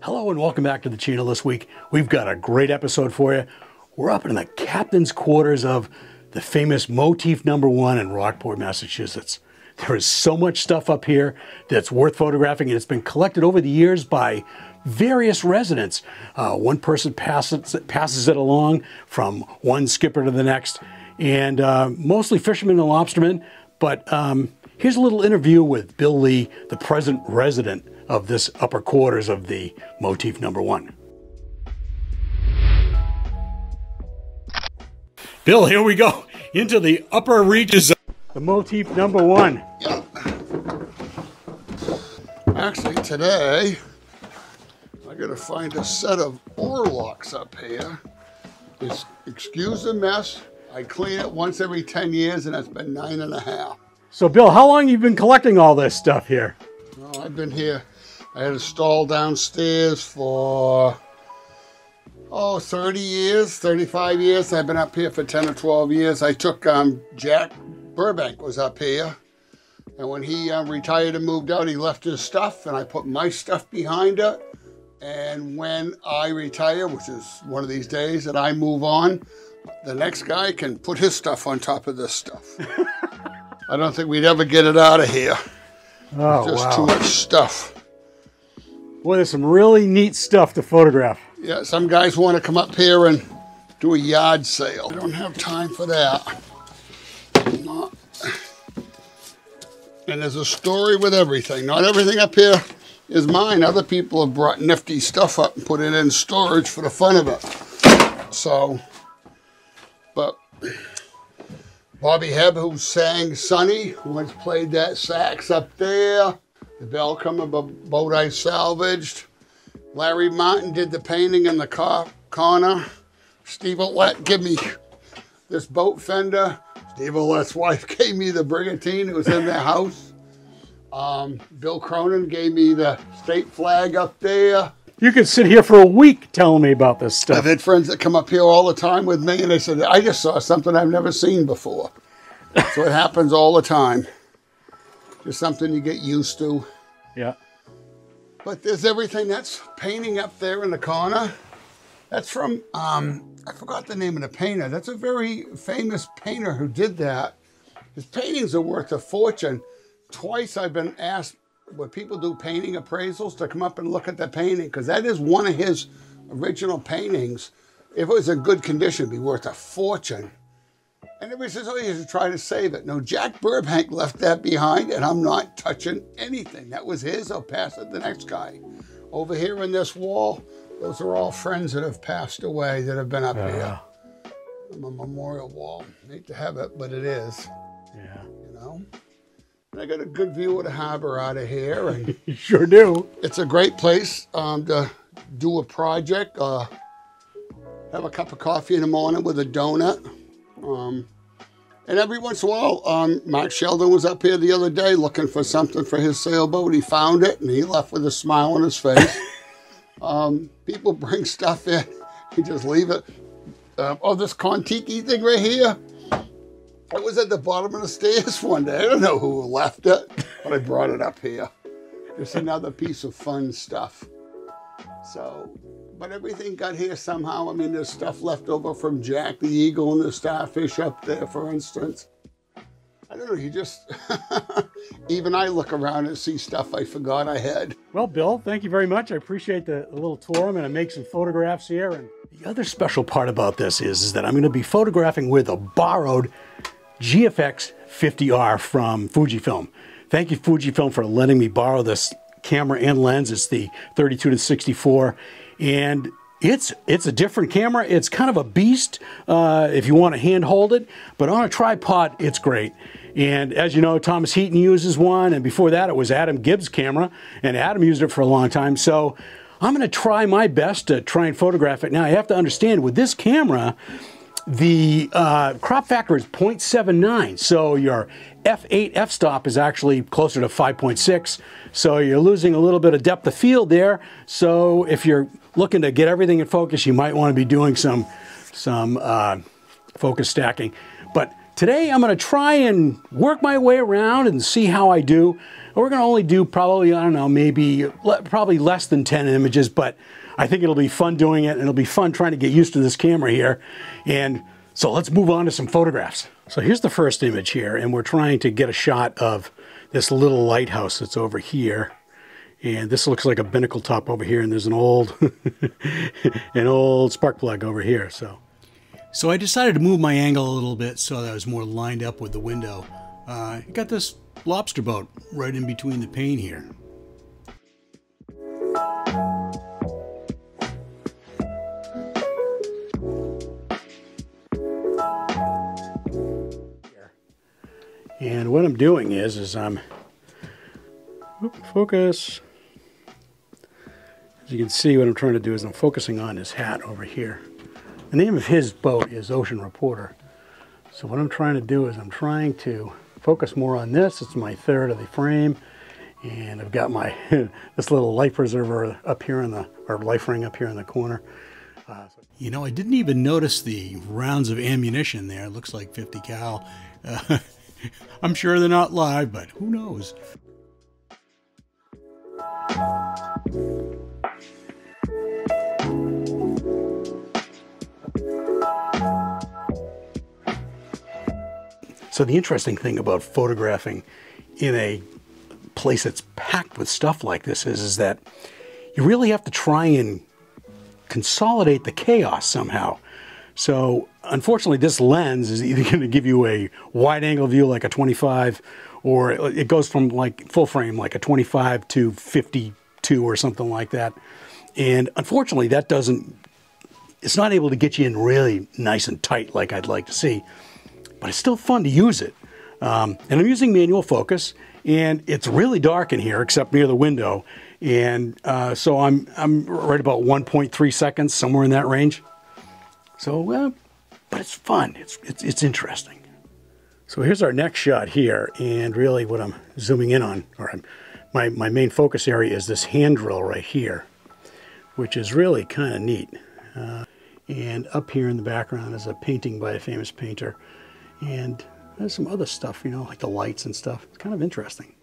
Hello and welcome back to the channel this week. We've got a great episode for you. We're up in the captain's quarters of the famous Motif Number One in Rockport, Massachusetts. There is so much stuff up here that's worth photographing, and it's been collected over the years by various residents. Uh, one person passes, passes it along from one skipper to the next, and uh, mostly fishermen and lobstermen. But um, here's a little interview with Bill Lee, the present resident of this upper quarters of the Motif Number One. Bill, here we go into the upper reaches of the Motif Number One. Yeah. Actually, today I gotta find a set of oar locks up here. Just excuse the mess. I clean it once every 10 years and it's been nine and a half. So, Bill, how long you been collecting all this stuff here? Well, I've been here. I had a stall downstairs for oh 30 years, 35 years. I've been up here for 10 or 12 years. I took um, Jack Burbank was up here, and when he um, retired and moved out, he left his stuff, and I put my stuff behind it. And when I retire, which is one of these days, and I move on, the next guy can put his stuff on top of this stuff. I don't think we'd ever get it out of here. Oh, Just wow. too much stuff. Boy, there's some really neat stuff to photograph. Yeah, some guys want to come up here and do a yard sale. I don't have time for that. Not- And there's a story with everything. Not everything up here is mine. Other people have brought nifty stuff up and put it in storage for the fun of it. So, but Bobby Hebb, who sang Sunny, once played that sax up there. The Belcom of a boat I salvaged. Larry Martin did the painting in the car corner. Steve Olet gave me this boat fender. Steve Olet's wife gave me the brigantine. It was in their house. Um, Bill Cronin gave me the state flag up there. You could sit here for a week telling me about this stuff. I've had friends that come up here all the time with me, and they said, "I just saw something I've never seen before." so it happens all the time. Just something you get used to. Yeah. But there's everything that's painting up there in the corner. That's from um, I forgot the name of the painter. That's a very famous painter who did that. His paintings are worth a fortune. Twice I've been asked when people do painting appraisals to come up and look at the painting because that is one of his original paintings. If it was in good condition, it'd be worth a fortune. And everybody says, oh, you should try to save it. No, Jack Burbank left that behind, and I'm not touching anything. That was his. I'll pass it to the next guy. Over here in this wall, those are all friends that have passed away that have been up here. I'm a memorial wall. Hate to have it, but it is, Yeah. you know. And I got a good view of the harbor out of here, and You sure do. it's a great place um, to do a project. Uh, have a cup of coffee in the morning with a donut. Um, and every once in a while, um, Mark Sheldon was up here the other day looking for something for his sailboat. He found it and he left with a smile on his face. um, people bring stuff in, you just leave it. Uh, oh, this Kontiki thing right here. It was at the bottom of the stairs one day. I don't know who left it, but I brought it up here. Just another piece of fun stuff. So, but everything got here somehow. I mean, there's stuff left over from Jack the Eagle and the starfish up there, for instance. I don't know, you just, even I look around and see stuff I forgot I had. Well, Bill, thank you very much. I appreciate the, the little tour. I'm going to make some photographs here. And the other special part about this is, is that I'm going to be photographing with a borrowed GFX 50R from Fujifilm. Thank you, Fujifilm, for letting me borrow this camera and lens. It's the 32 to 64, and it's it's a different camera. It's kind of a beast uh, if you want to hand hold it, but on a tripod, it's great. And as you know, Thomas Heaton uses one, and before that, it was Adam Gibbs' camera, and Adam used it for a long time. So I'm going to try my best to try and photograph it. Now, you have to understand with this camera, the uh, crop factor is 0.79, so your f8 f-stop is actually closer to 5.6, so you're losing a little bit of depth of field there. So if you're looking to get everything in focus, you might want to be doing some, some uh, focus stacking. But today I'm going to try and work my way around and see how I do. We're going to only do probably, I don't know, maybe le- probably less than 10 images, but I think it'll be fun doing it and it'll be fun trying to get used to this camera here. And so let's move on to some photographs. So here's the first image here, and we're trying to get a shot of this little lighthouse that's over here. And this looks like a binnacle top over here, and there's an old, an old spark plug over here. So, so I decided to move my angle a little bit so that I was more lined up with the window. Uh, got this lobster boat right in between the pane here. And what I'm doing is, is I'm, focus. As you can see, what I'm trying to do is I'm focusing on his hat over here. The name of his boat is Ocean Reporter. So what I'm trying to do is I'm trying to focus more on this. It's my third of the frame. And I've got my this little life preserver up here in the, or life ring up here in the corner. Uh, so you know, I didn't even notice the rounds of ammunition there. It looks like 50 cal. Uh, I'm sure they're not live, but who knows? So the interesting thing about photographing in a place that's packed with stuff like this is, is that you really have to try and consolidate the chaos somehow. So unfortunately, this lens is either going to give you a wide angle view like a 25, or it goes from like full frame like a 25 to 52 or something like that. And unfortunately, that doesn't, it's not able to get you in really nice and tight like I'd like to see, but it's still fun to use it. Um, and I'm using manual focus, and it's really dark in here except near the window. And uh, so I'm, I'm right about 1.3 seconds, somewhere in that range. So, uh, but it's fun. It's, it's, it's interesting. So here's our next shot here. And really what I'm zooming in on, or I'm, my, my main focus area is this hand drill right here, which is really kind of neat. Uh, and up here in the background is a painting by a famous painter. And there's some other stuff, you know, like the lights and stuff. It's kind of interesting.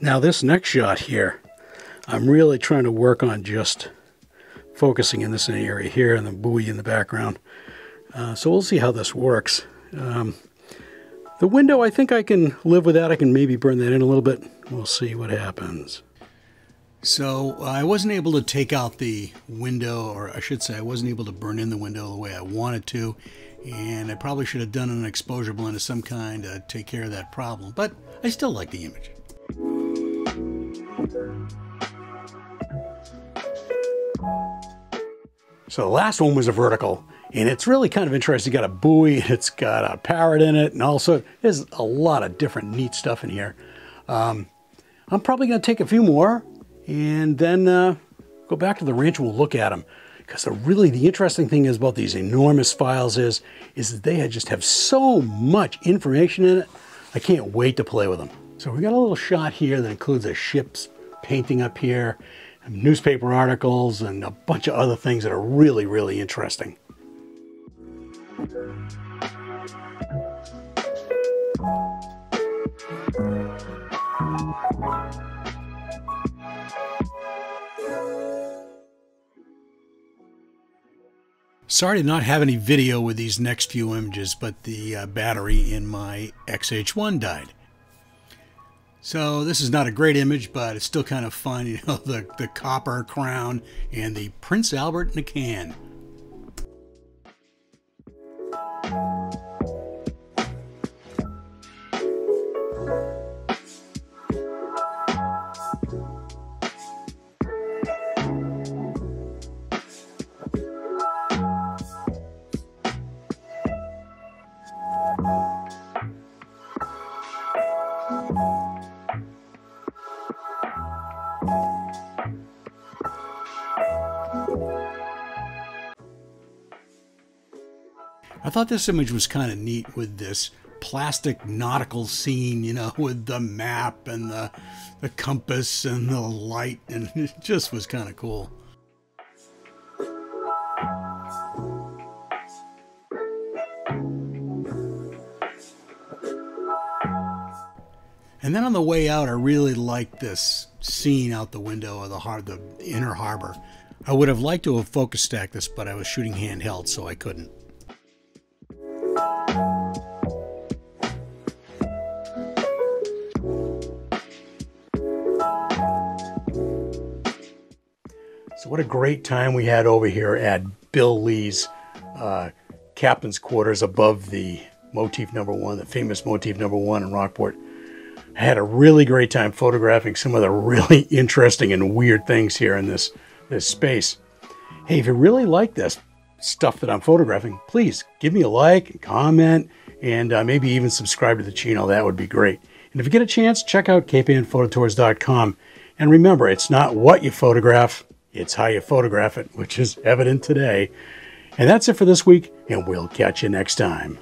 Now this next shot here, I'm really trying to work on just focusing in this area here and the buoy in the background. Uh, so we'll see how this works. Um, the window, I think I can live with that. I can maybe burn that in a little bit. We'll see what happens. So uh, I wasn't able to take out the window, or I should say I wasn't able to burn in the window the way I wanted to. And I probably should have done an exposure blend of some kind to take care of that problem. But I still like the image. So the last one was a vertical, and it's really kind of interesting. You got a buoy, it's got a parrot in it, and also there's a lot of different neat stuff in here. Um, I'm probably going to take a few more and then uh, go back to the ranch and we'll look at them. Because the really the interesting thing is about these enormous files is, is that they just have so much information in it. I can't wait to play with them. So we got a little shot here that includes a ship's painting up here, newspaper articles, and a bunch of other things that are really, really interesting. Sorry to not have any video with these next few images, but the uh, battery in my XH1 died. So this is not a great image, but it's still kind of fun. You know, the, the copper crown and the Prince Albert in a can. Thought this image was kind of neat with this plastic nautical scene, you know, with the map and the, the compass and the light, and it just was kind of cool. And then on the way out, I really liked this scene out the window of the, har- the inner harbor. I would have liked to have focus stacked this, but I was shooting handheld, so I couldn't. What a great time we had over here at Bill Lee's uh, captain's quarters above the motif number one, the famous motif number one in Rockport. I had a really great time photographing some of the really interesting and weird things here in this, this space. Hey, if you really like this stuff that I'm photographing, please give me a like and comment and uh, maybe even subscribe to the channel. That would be great. And if you get a chance, check out capeannphototours.com. And remember, it's not what you photograph, it's how you photograph it, which is evident today. And that's it for this week, and we'll catch you next time.